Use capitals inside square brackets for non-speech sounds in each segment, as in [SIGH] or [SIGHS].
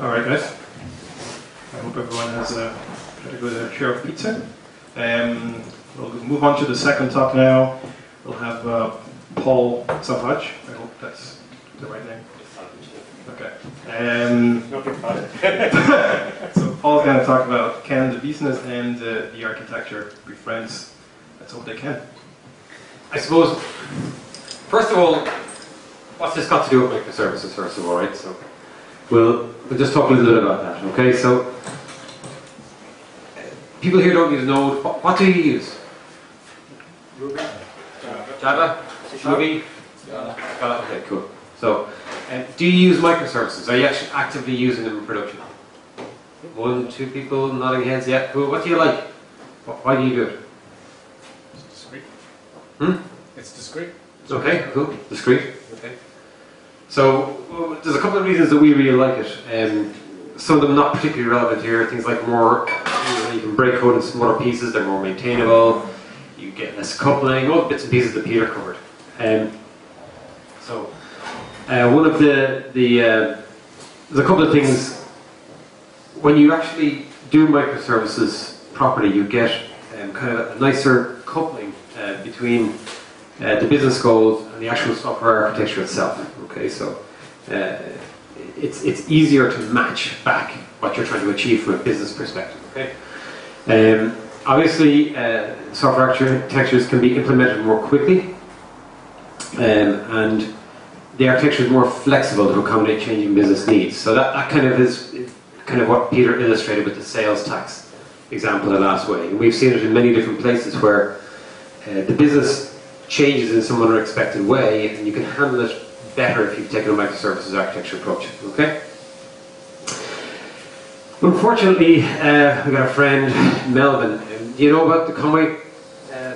All right, guys. I hope everyone has a, good uh, share of pizza. Um, we'll move on to the second talk now. We'll have uh, Paul Savage. I hope that's the right name. Okay. Um, [LAUGHS] so Paul's going to talk about can the business and uh, the architecture be friends? Let's hope they can. I suppose, first of all, what's this got to do with microservices, first of all, right? So, we'll, we'll just talk a little bit about that, okay? So, uh, people here don't use Node. What, what do you use? Ruby. Java? Ruby? Java. Okay, cool. So, uh, do you use microservices? Are you actually actively using them in production? One, two people nodding heads. Yeah, cool. What do you like? Why do you do it? It's discrete. Hmm? It's discrete. Okay, cool. Discrete. Okay. So there's a couple of reasons that we really like it. Um, some of them not particularly relevant here. Things like more, you, know, you can break code in smaller pieces. They're more maintainable. You get less coupling. All the bits and pieces that Peter covered. Um, so uh, one of the the uh, there's a couple of things when you actually do microservices properly. You get um, kind of a nicer coupling uh, between uh, the business goals and the actual software architecture itself. Okay, so uh, it's it's easier to match back what you're trying to achieve from a business perspective. Okay, um, obviously uh, software architectures can be implemented more quickly, um, and the architecture is more flexible to accommodate changing business needs. So that, that kind of is kind of what Peter illustrated with the sales tax example the last way. We've seen it in many different places where uh, the business changes in some unexpected way, and you can handle it better if you've taken a microservices architecture approach. Okay. Unfortunately, uh, we got a friend, Melvin. Do you know about the Conway uh,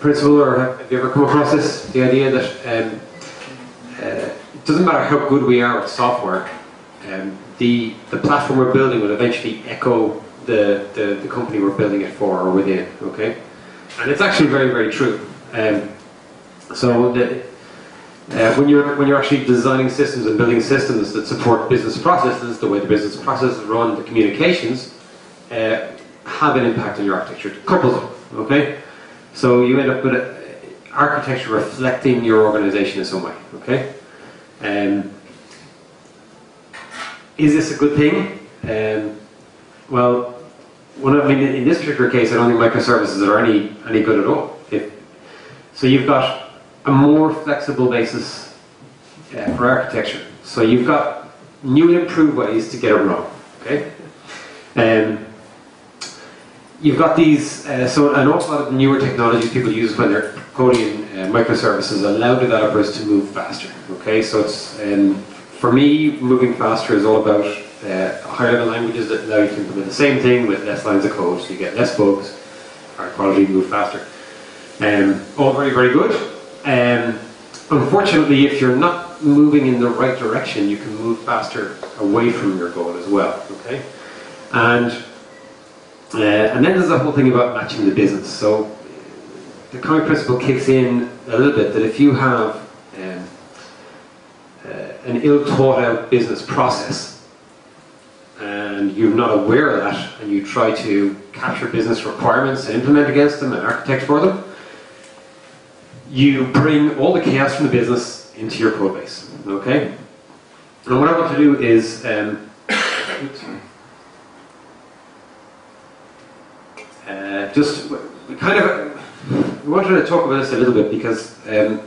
principle, or have you ever come across this? The idea that um, uh, it doesn't matter how good we are with software, um, the the platform we're building will eventually echo the, the, the company we're building it for or within. Okay, and it's actually very very true. Um, so the, uh, when you're when you're actually designing systems and building systems that support business processes, the way the business processes run, the communications uh, have an impact on your architecture. Couples them, okay? So you end up with a, architecture reflecting your organization in some way, okay? Um, is this a good thing? Um, well, I mean, in this particular case, I don't think microservices are any any good at all. So you've got a more flexible basis uh, for architecture. So you've got new and improved ways to get it wrong. Okay. Um, you've got these. Uh, so an awful lot of newer technologies people use when they're coding uh, microservices allow developers to move faster. Okay. So it's um, for me, moving faster is all about uh, higher level languages that allow you to implement the same thing with less lines of code, so you get less bugs, higher quality, move faster. Um, all very, very good. Um, unfortunately, if you're not moving in the right direction, you can move faster away from your goal as well. Okay, and uh, and then there's the whole thing about matching the business. So the Conway principle kicks in a little bit that if you have um, uh, an ill thought out business process and you're not aware of that and you try to capture business requirements and implement against them and architect for them, you bring all the chaos from the business into your code base. Okay? And what I want to do is um. Uh, just kind of we wanted to talk about this a little bit because um,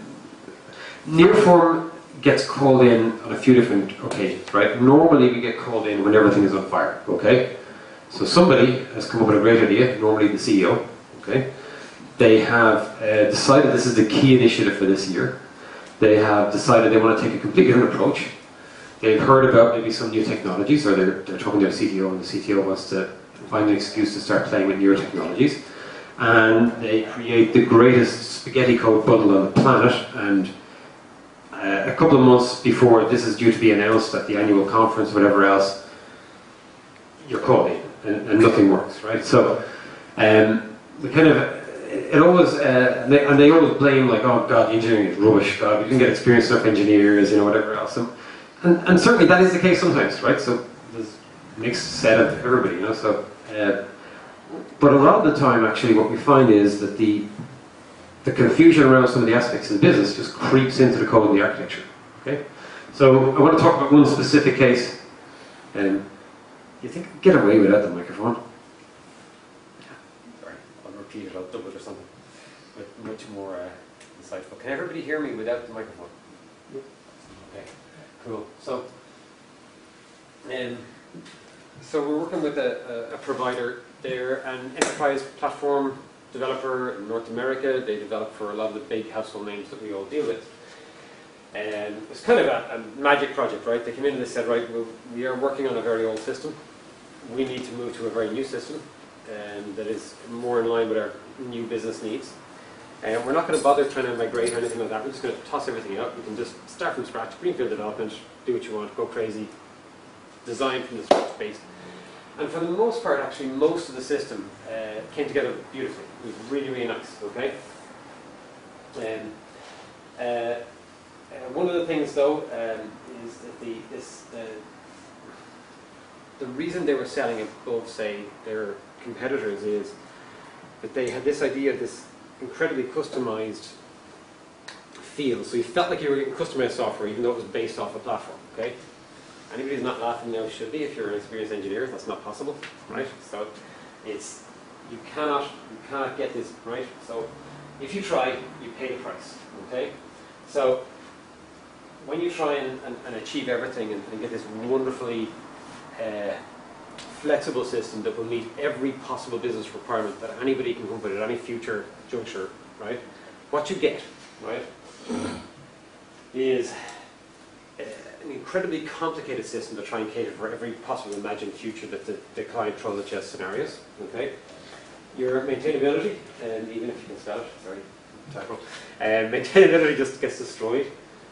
Nearform gets called in on a few different occasions, right? Normally we get called in when everything is on fire, okay? So somebody has come up with a great idea, normally the CEO, okay? They have uh, decided this is the key initiative for this year. They have decided they want to take a completely different approach. They've heard about maybe some new technologies, or they're, they're talking to their CTO, and the CTO wants to find an excuse to start playing with newer technologies. And they create the greatest spaghetti code bundle on the planet, and uh, a couple of months before this is due to be announced at the annual conference, whatever else, you're called in, and, and nothing works, right? So, um, kind of, it always, uh, and, they, and they always blame like, oh God, engineering is rubbish. God, we didn't get experienced enough engineers, you know, whatever else. And, and, and certainly that is the case sometimes, right? So there's mixed set of everybody, you know. So, uh, but a lot of the time, actually, what we find is that the the confusion around some of the aspects of the business just creeps into the code and the architecture. Okay, so I want to talk about one specific case. Um, you think I get away without the microphone? Repeat it, it or something. But much more uh, insightful. Can everybody hear me without the microphone? Okay, cool. So, um, so we're working with a, a, a provider. They're an enterprise platform developer in North America. They develop for a lot of the big household names that we all deal with. And it's kind of a, a magic project, right? They came in and they said, right, we are working on a very old system. We need to move to a very new system um, that is more in line with our new business needs. And we're not going to bother trying to migrate or anything like that. We're just going to toss everything out. We can just start from scratch, greenfield development, do what you want, go crazy, design from the scratch base. And for the most part, actually, most of the system uh, came together beautifully. It was really, really nice, okay? Um, uh, uh, one of the things, though, um, is that the, this, the reason they were selling it above, say, their competitors is that they had this idea of this incredibly customized feel. So you felt like you were getting customized software, even though it was based off a platform. Okay. Anybody who's not laughing now should be. If you're an experienced engineer, that's not possible, right? So it's you cannot you cannot get this right. So if you try, you pay the price. Okay. So when you try and, and, and achieve everything and, and get this wonderfully uh, flexible system that will meet every possible business requirement that anybody can come up with at any future juncture, right? What you get, right, is uh, an incredibly complicated system to try and cater for every possible imagined future that the, the client throws at you scenarios, okay? Your maintainability, and even if you can spell it, sorry, typo, uh, maintainability just gets destroyed,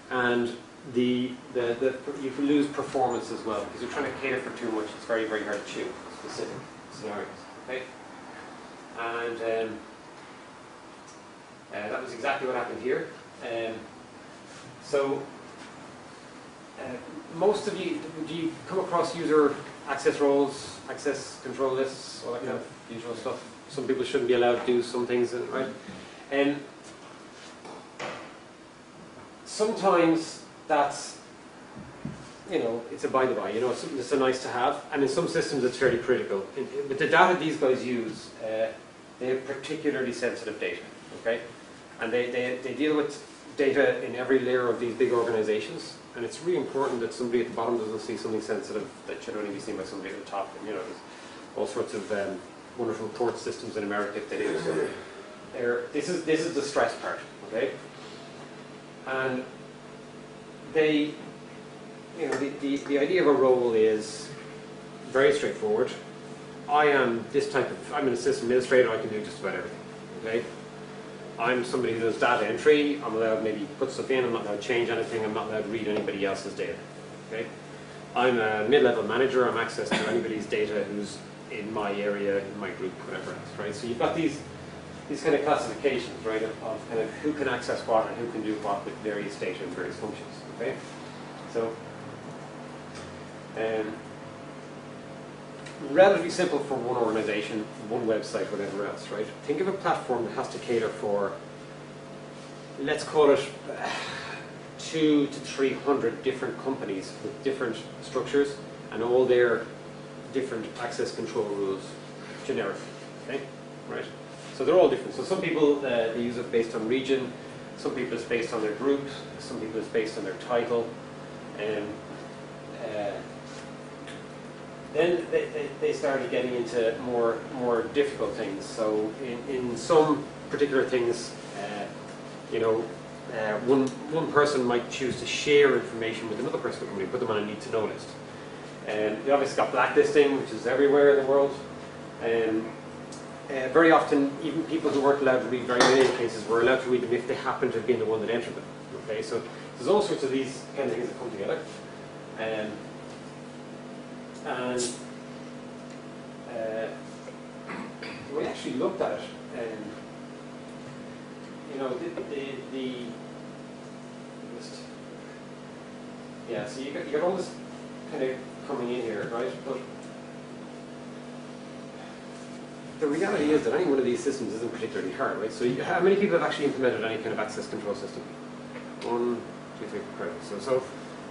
and the, the, the, you can lose performance as well because you're trying to cater for too much. It's very, very hard to chew specific scenarios. Okay, and um, uh, that was exactly what happened here. Um, so, uh, most of you, do you come across user access roles, access control lists, all that kind of usual stuff? Some people shouldn't be allowed to do some things, right? And sometimes that's, you know, it's a by the by, you know, it's, it's a nice to have, and in some systems it's fairly critical. In, in- the data these guys use, uh, they have particularly sensitive data, okay? And they, they, they deal with data in every layer of these big organizations, and it's really important that somebody at the bottom doesn't see something sensitive that should only be seen by somebody at the top, and you know, there's all sorts of um, wonderful court systems in America they do. So this is, this is the stress part, okay? And they, you know, the, the, the idea of a role is very straightforward. I am this type of, I'm an assistant administrator, I can do just about everything, okay? I'm somebody who does data entry, I'm allowed maybe put stuff in, I'm not allowed to change anything, I'm not allowed to read anybody else's data, okay? I'm a mid-level manager, I'm access to anybody's data who's in my area, in my group, whatever else, right? So you've got these, these kind of classifications, right, of, of kind of who can access what and who can do what with various data and various functions, okay? So, um, relatively simple for one organization, one website, whatever else, right? Think of a platform that has to cater for, let's call it [SIGHS] two to three hundred different companies with different structures and all their different access control rules generic, okay? Right? So they're all different. So some people, uh, they use it based on region, some people it's based on their group, some people it's based on their title, and uh, then they, they, they started getting into more more difficult things. So in, in some particular things, uh, you know, uh, one one person might choose to share information with another person the company, put them on a need to know list. And they obviously got blacklisting, which is everywhere in the world. And uh, very often, even people who weren't allowed to read very many cases were allowed to read them if they happened to have been the one that entered them. Okay, so there's all sorts of these kind of things that come together. Um, and uh, we actually looked at it, and you know, the the, the just, yeah. So you got you got all this kind of coming in here, right? But the reality is that any one of these systems isn't particularly hard, right? So you, how many people have actually implemented any kind of access control system? One, two, three, four, five. So, so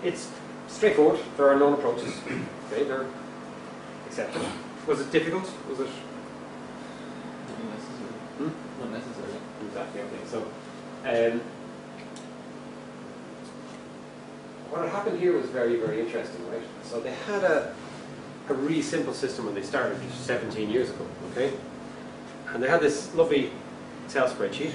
it's straightforward. There are known approaches. Okay, they're accepted. Was it difficult? Was it? Hmm? Not necessarily. Exactly. Okay. So, um, what had happened here was very, very interesting, right? So they had a a really simple system when they started 17 years ago. Okay, and they had this lovely Excel spreadsheet,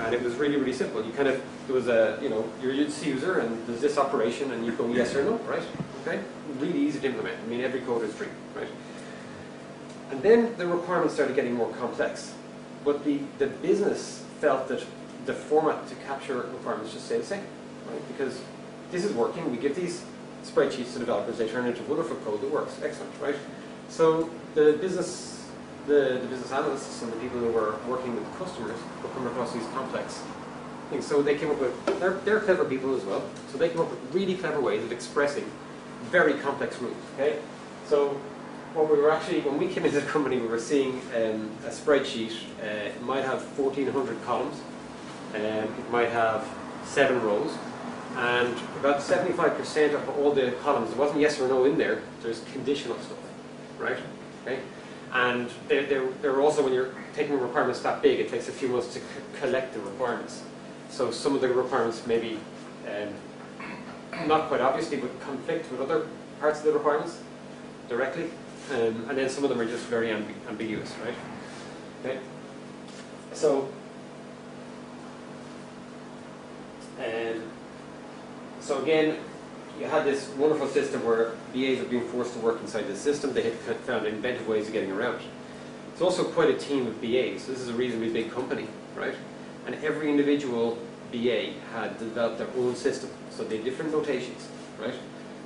and it was really, really simple. You kind of there was a you know you're this user and there's this operation, and you go yes or no, right? Okay, really easy to implement. I mean, every code is free, right? And then the requirements started getting more complex. But the, the business felt that the format to capture requirements just stayed the same, right? Because this is working. We give these spreadsheets to developers. They turn into wonderful code that works. Excellent, right? So the business, the, the business analysts and the people who were working with customers were coming across these complex things. So they came up with, they're, they're clever people as well. So they came up with really clever ways of expressing very complex rules, okay? So what we were actually, when we came into the company, we were seeing um, a spreadsheet. Uh, it might have 1,400 columns. Um, it might have seven rows. And about 75% of all the columns, there wasn't yes or no in there, there's conditional stuff, right? Okay? And they're, they're, they're also, when you're taking requirements that big, it takes a few months to collect the requirements. So some of the requirements maybe um, not quite obviously, but conflict with other parts of the requirements directly. Um, and then some of them are just very ambi- ambiguous, right? Okay. So, um, so again, you had this wonderful system where BAs were being forced to work inside the system. They had found inventive ways of getting around. it. It's also quite a team of BAs. This is a reasonably big company, right? And every individual BA had developed their own system. So they had different notations, right?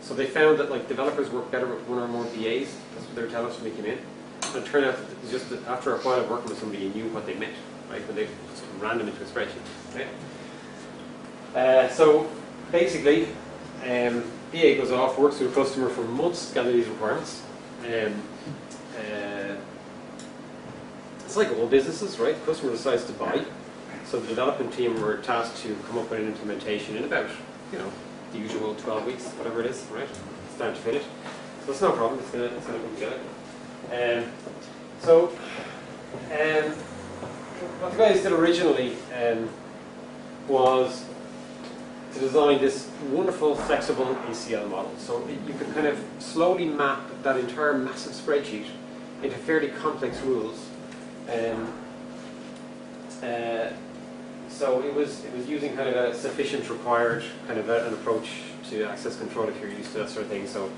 So they found that like developers work better with one or more BAs. That's what they were telling us when we came in. And it turned out that just after a while of working with somebody, you knew what they meant, right? When they just ran them into a spreadsheet, right? Uh, so basically, um, BA goes off, works with a customer for months, gather these requirements. Um, uh, it's like all businesses, right? The customer decides to buy. So the development team were tasked to come up with an implementation in about, you know, the usual 12 weeks, whatever it is, right? It's time to finish. So it's no problem, it's it's gonna come together. Um, so, um, what the guys did originally um, was to design this wonderful flexible ACL model. So you could kind of slowly map that entire massive spreadsheet into fairly complex rules. Um, uh, so it was it was using kind of a sufficient required kind of a, an approach to access control if you're used to that sort of thing. So,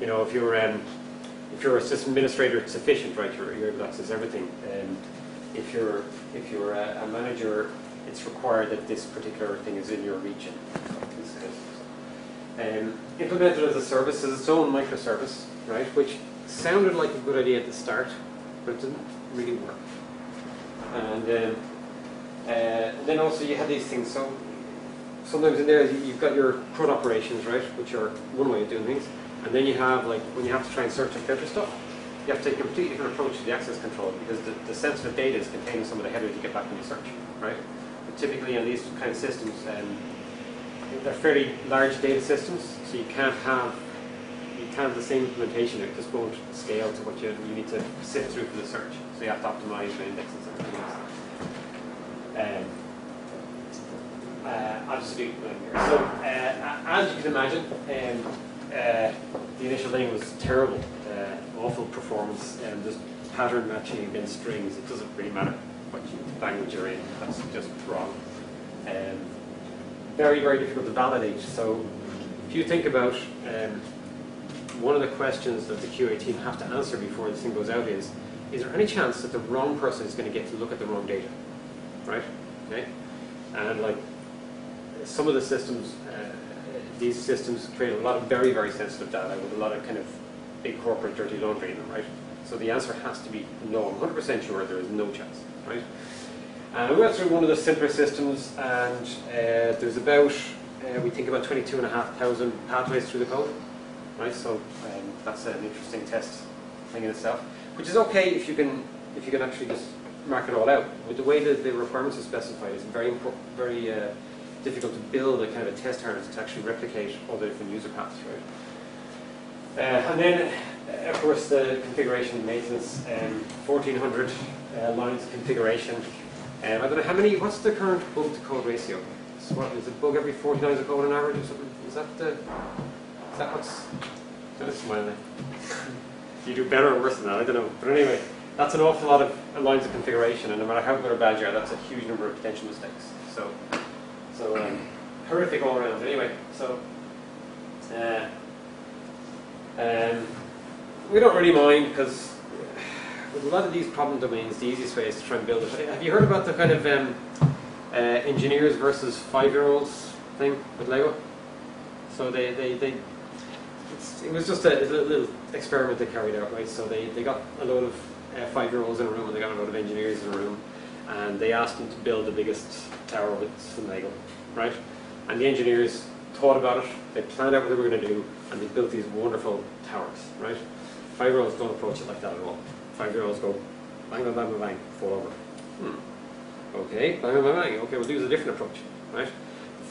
you know, if you're um, if you're a system administrator, it's sufficient, right? You're, you're able to access everything. Um, if you're if you're a, a manager, it's required that this particular thing is in your region. Um, implemented as a service as its own microservice, right? Which sounded like a good idea at the start, but it didn't really work. And um, uh, then also you had these things. So sometimes in there you- you've got your CRUD operations, right, which are one way of doing things, and then you have like when you have to try and search and filter stuff, you have to take a completely different approach to the access control because the, the sensitive data is contained in some of the headers you get back when you search, right? Typically on these kind of systems, um, they're fairly large data systems, so you can't have you can't have the same implementation. It just won't scale to what you you need to sift through for the search. So you have to optimize the index and everything else. Um, uh, I'll just here. So, uh, as you can imagine, um, uh, the initial thing was terrible, uh, awful performance, and just pattern matching against strings. It doesn't really matter you, language you're in, that's just wrong. Um, very, very difficult to validate. So, if you think about um, one of the questions that the QA team have to answer before this thing goes out is, is there any chance that the wrong person is going to get to look at the wrong data? Right? Okay? And like some of the systems, uh, these systems create a lot of very, very sensitive data with a lot of kind of big corporate dirty laundry in them, right? So the answer has to be no. I'm 100% sure there is no chance, right? And we went through one of the simpler systems, and uh, there's about, uh, we think about 22,500 pathways through the code. right? So um, that's an interesting test thing in itself, which is okay if you can if you can actually just mark it all out. With the way that the requirements are specified, it's very very uh, difficult to build a kind of a test harness to actually replicate all the different user paths, right? Uh, and then, of course, the configuration maintenance, um, 1400 uh, lines of configuration. Um, I don't know how many, what's the current bug to code ratio? So what, is it bug every 40 lines of code on average or something? Is that the, is that what's, that is smiling. [LAUGHS] you do better or worse than that, I don't know. But anyway, that's an awful lot of lines of configuration, and no matter how good or bad you are, that's a huge number of potential mistakes. So, so um, horrific all around. Anyway, so uh, um, we don't really mind because with a lot of these problem domains, the easiest way is to try and build it. Have you heard about the kind of um, uh, engineers versus five-year-olds thing with Lego? So they, they, they it was just a, little, little experiment they carried out, right? So they, they got a load of uh, five-year-olds in a room and they got a load of engineers in a room and they asked them to build the biggest tower with some Lego, right? And the engineers thought about it, they planned out what they were going to do, and they built these wonderful towers, right? Five-year-olds don't approach it like that at all. Five-year-olds go bang, bang, bang, bang, bang, fall over. Hmm. Okay, bang, bang, bang. Okay, we'll use a different approach, right?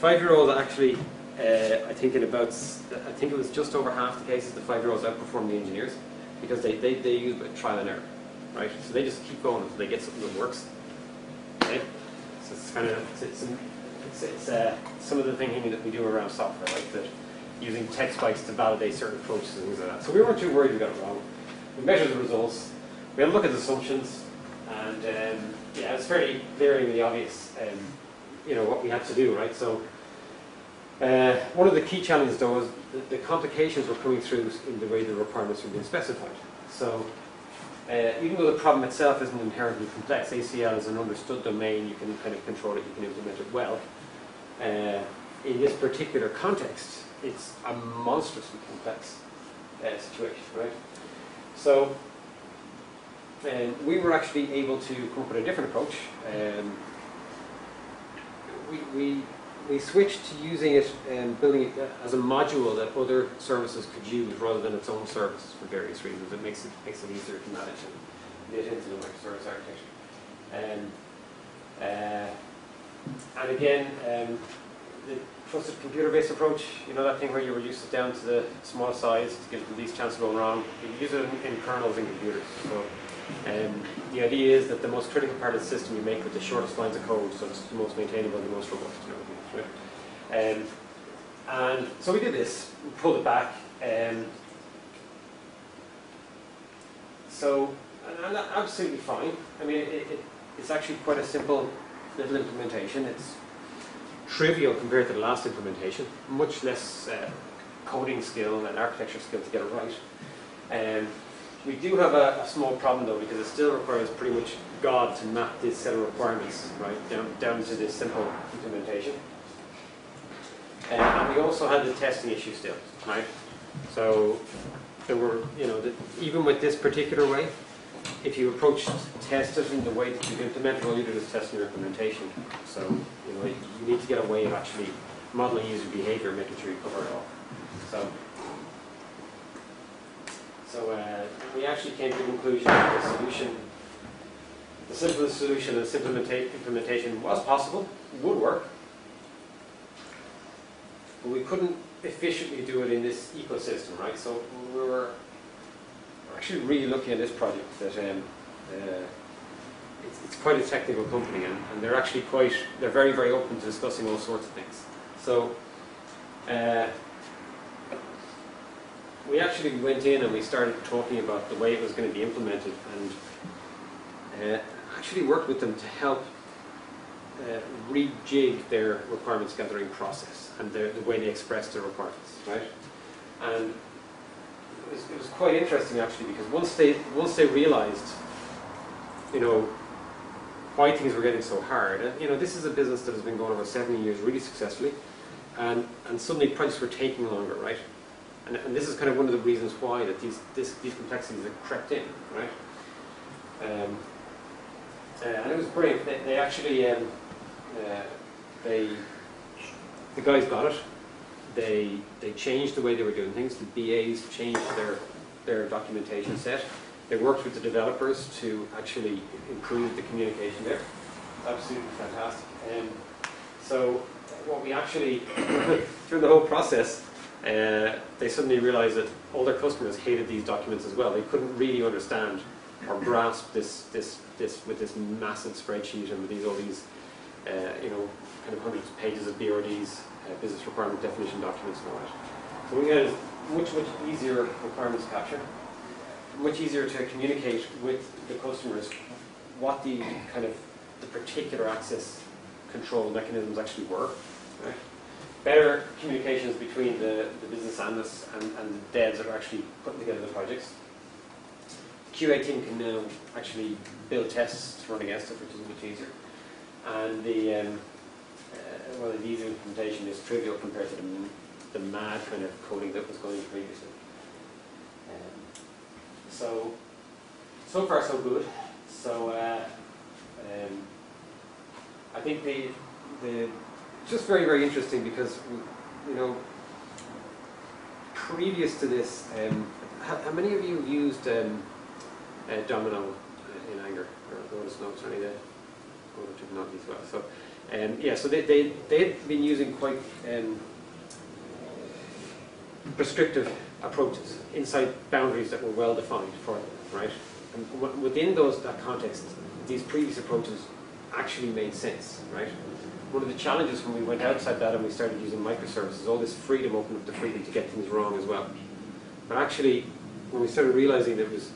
Five-year-olds actually, uh, I think in about, I think it was just over half the cases, the five-year-olds outperformed the engineers because they, they, they use trial and error, right? So they just keep going until they get something that works. Okay? So it's kind of, it's, it's, it's, it's uh, some of the thinking that we do around software, like that using text bytes to validate certain approaches and things like that. So we weren't too worried we got it wrong. We measured the results, we had a look at the assumptions, and um, yeah, it's fairly glaringly obvious, um, you know, what we had to do, right? So uh, one of the key challenges, though, was the, the complications were coming through in the way the requirements were being specified. So uh, even though the problem itself isn't inherently complex, ACL is an understood domain, you can kind of control it, you can implement it well. Uh, in this particular context, it's a monstrously complex uh, situation, right? So um, we were actually able to come up with a different approach. Um, we, we, we switched to using it and building it as a module that other services could use rather than its own service for various reasons. It makes it, makes it easier to manage and get into the microservice architecture. Um, uh, and again, um, the trusted computing base approach, you know that thing where you reduce it down to the smallest size to give it the least chance of going wrong. You use it in, in kernels in computers. So um, the idea is that the most critical part of the system you make with the shortest lines of code, so it's the most maintainable, and the most robust. You know, right? um, and so we did this, we pulled it back. Um, so, and, and absolutely fine. I mean, it, it, it's actually quite a simple little implementation. It's trivial compared to the last implementation, much less uh, coding skill and architecture skill to get it right. Um, we do have a, a small problem though, because it still requires pretty much God to map this set of requirements right down, down to this simple implementation. Uh, and we also had the testing issue still, right? So there were, you know, the, even with this particular way, if you approach test it in the way that you've implemented, all you do is test your implementation. So, you know, you need to get a way of actually modeling user behavior, making sure you cover it all. So, so uh, we actually came to the conclusion that the solution, the simplest solution, the implementa- implementation was possible, would work, but we couldn't efficiently do it in this ecosystem, right? So we we're actually really looking at this project that um, uh, it's, it's quite a technical company and, and they're actually quite, they're very, very open to discussing all sorts of things. So uh, we actually went in and we started talking about the way it was going to be implemented and uh, actually worked with them to help uh, rejig their requirements gathering process and the way they express their requirements, right? And was, it was quite interesting actually because once they once they realized, you know, why things were getting so hard, and you know, this is a business that has been going over 70 years really successfully, and and suddenly projects were taking longer, right? And, and this is kind of one of the reasons why that these this, these complexities have crept in, right? Um, uh, and it was brilliant. They, they actually um, uh, they the guys got it. They, they changed the way they were doing things. The BAs changed their, their documentation set. They worked with the developers to actually improve the communication there. Absolutely fantastic. And so what we actually, [LAUGHS] through the whole process, uh, they suddenly realized that all their customers hated these documents as well. They couldn't really understand or grasp this, this, this with this massive spreadsheet and with these all these, uh, you know, kind of hundreds of pages of BRDs, uh, business requirement definition documents and all that. So we had much much easier requirements capture, much easier to communicate with the customers what the kind of the particular access control mechanisms actually were. Right? Better communications between the, the business analysts and, and the devs that are actually putting together the projects. QA team can now actually build tests to run against it, which is much easier. And the um, uh, well, the easy implementation is trivial compared to the, the mad kind of coding that was going previously. Um, so, so far so good. So, uh, um, I think the the just very very interesting because you know previous to this, um, how, how many of you used um, uh, Domino in Anger or Lotus Notes or any of that? Technology as well. So, um, yeah, so they they they've been using quite um, prescriptive approaches inside boundaries that were well defined for them, right? And within those that context, these previous approaches actually made sense, right? One of the challenges when we went outside that and we started using microservices, all this freedom opened up the freedom to get things wrong as well. But actually, when we started realizing that it was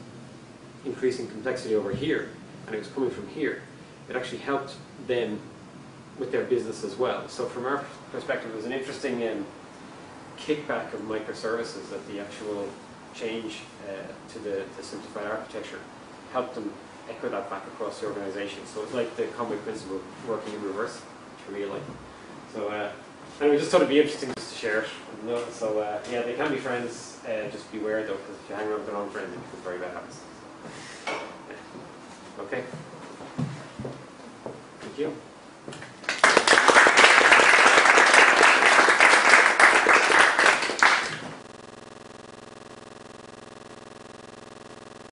increasing complexity over here and it was coming from here, it actually helped them with their business as well. So from our perspective, it was an interesting um, kickback of microservices that the actual change uh, to the, the simplified architecture helped them echo that back across the organization. So it's like the Conway principle working in reverse to real life. So uh, anyway, just thought it'd be interesting just to share it. So uh, yeah, they can be friends. Uh, just beware though, because if you hang around with the wrong friend, it becomes very bad. Okay. Thank you.